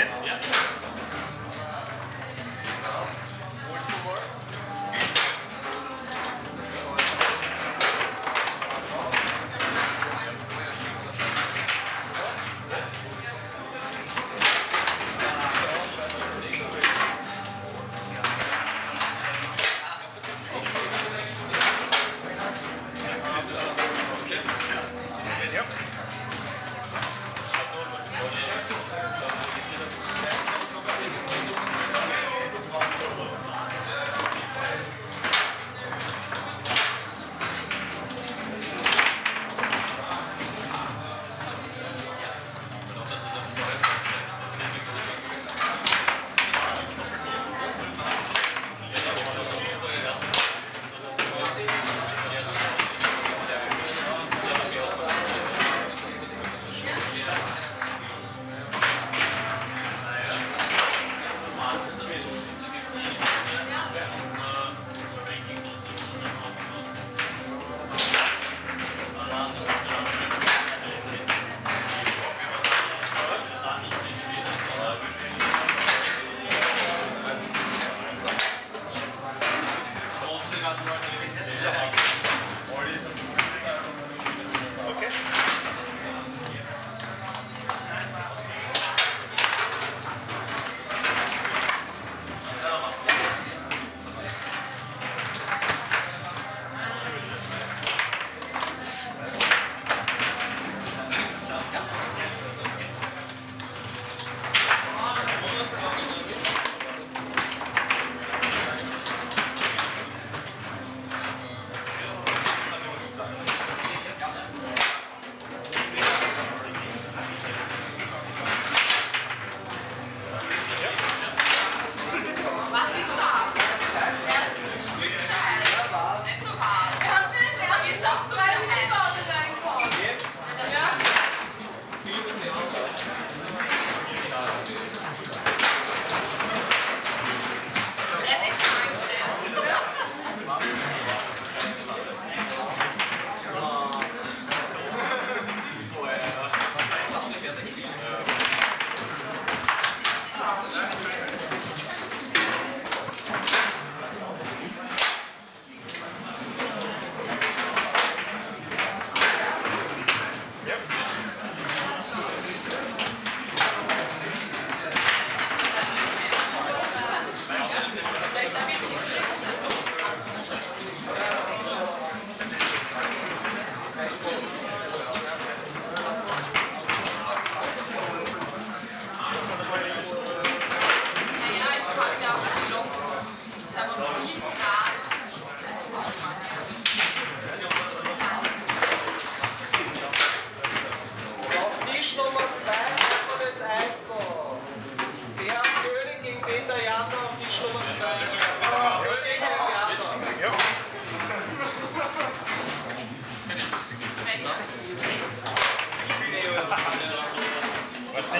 kids? Yeah.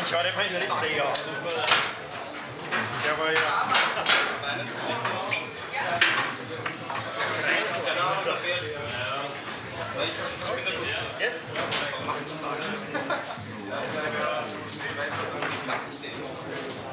Ja. schau dir mal den Replay an. Der war ja. Jetzt? Ja.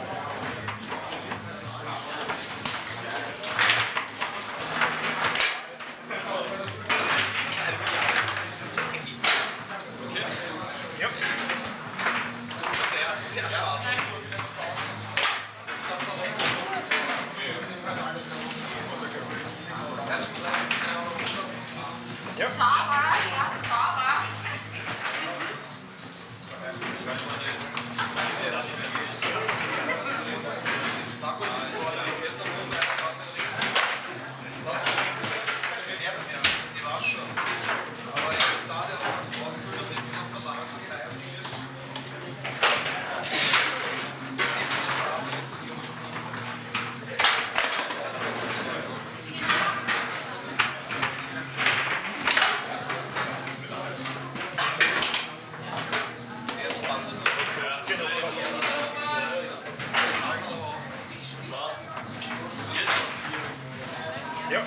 Yep.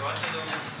Leute,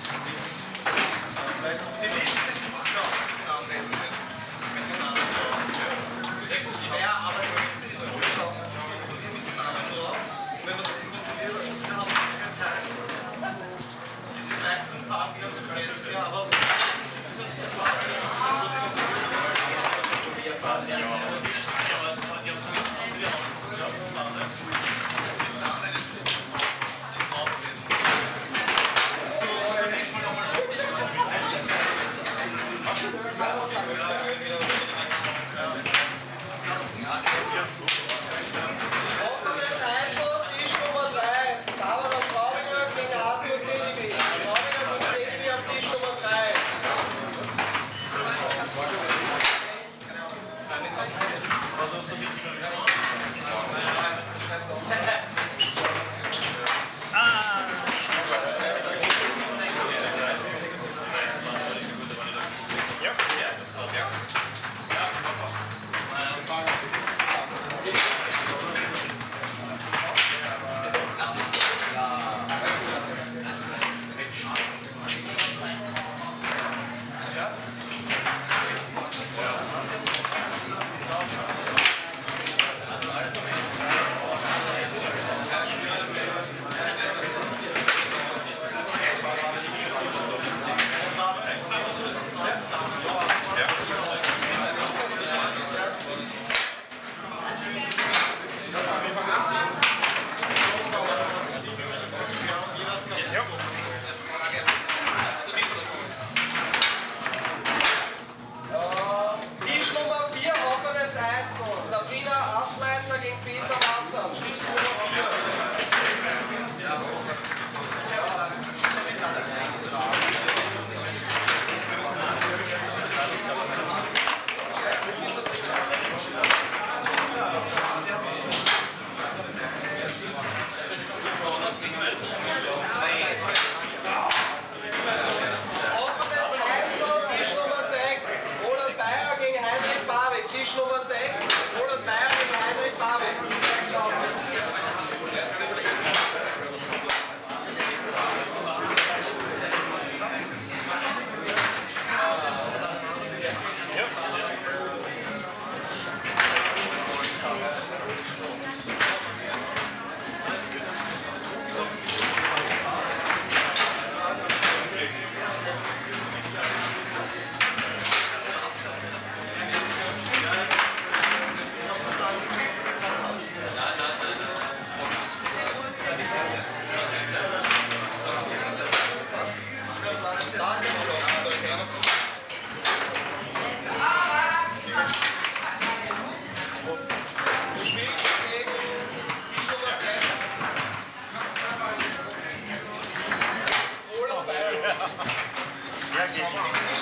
Eslováquia. Thank you.